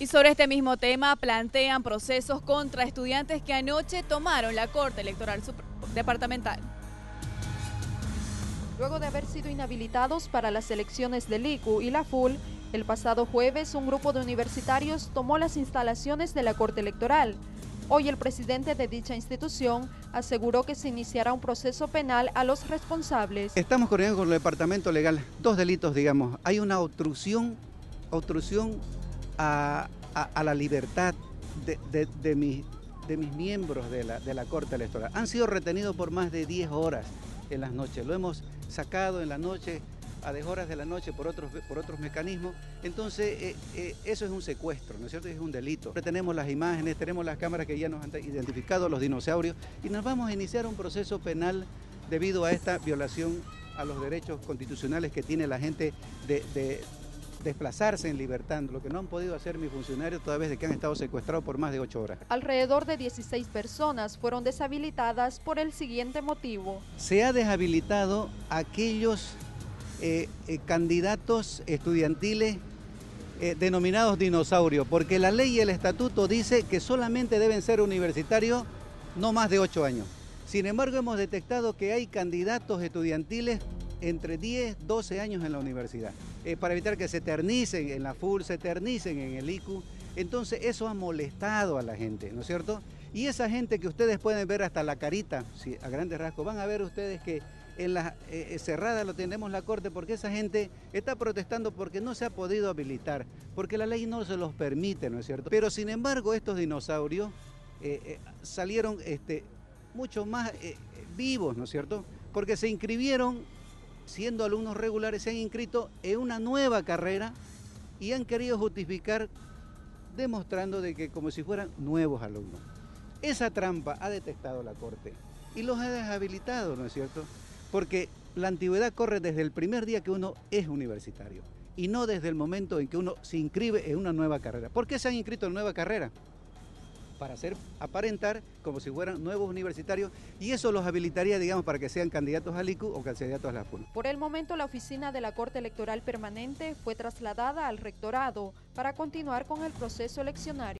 Y sobre este mismo tema plantean procesos contra estudiantes que anoche tomaron la Corte Electoral Departamental. Luego de haber sido inhabilitados para las elecciones del ICU y la FUL, el pasado jueves un grupo de universitarios tomó las instalaciones de la Corte Electoral. Hoy el presidente de dicha institución aseguró que se iniciará un proceso penal a los responsables. Estamos coordinando con el departamento legal dos delitos, digamos. Hay una obstrucción, obstrucción a, la libertad de, mis miembros de la, de la Corte Electoral. Han sido retenidos por más de 10 horas en las noches. Lo hemos sacado en la noche a 10 horas de la noche por otros, por otros mecanismos. Entonces, eh, eh, eso es un secuestro, ¿no es cierto? Es un delito. Tenemos las imágenes, tenemos las cámaras que ya nos han identificado, los dinosaurios, y nos vamos a iniciar un proceso penal debido a esta violación a los derechos constitucionales que tiene la gente de, desplazarse en libertad, lo que no han podido hacer mis funcionarios toda vez de que han estado secuestrados por más de ocho horas. Alrededor de 16 personas fueron deshabilitadas por el siguiente motivo. Se ha deshabilitado aquellos eh, eh, candidatos estudiantiles eh, denominados dinosaurios, porque la ley y el estatuto dice que solamente deben ser universitarios no más de ocho años. Sin embargo, hemos detectado que hay candidatos estudiantiles entre 10, 12 años en la universidad, eh, para evitar que se eternicen en la FUL, se eternicen en el ICU. Entonces eso ha molestado a la gente, ¿no es cierto? Y esa gente que ustedes pueden ver hasta la carita, a grandes rasgos, van a ver ustedes que en la eh, eh, cerrada lo tenemos la corte porque esa gente está protestando porque no se ha podido habilitar, porque la ley no se los permite, ¿no es cierto? Pero sin embargo estos dinosaurios salieron este, mucho más vivos, ¿no es cierto? Porque se inscribieron siendo alumnos regulares, se han inscrito en una nueva carrera y han querido justificar demostrando de que como si fueran nuevos alumnos. Esa trampa ha detectado la Corte y los ha deshabilitado, ¿no es cierto? Porque la antigüedad corre desde el primer día que uno es universitario y no desde el momento en que uno se inscribe en una nueva carrera. ¿Por qué se han inscrito en nueva carrera? Para hacer aparentar como si fueran nuevos universitarios y eso los habilitaría, digamos, para que sean candidatos al ICU o candidatos a la FUN. Por el momento, la oficina de la Corte Electoral Permanente fue trasladada al rectorado para continuar con el proceso eleccionario.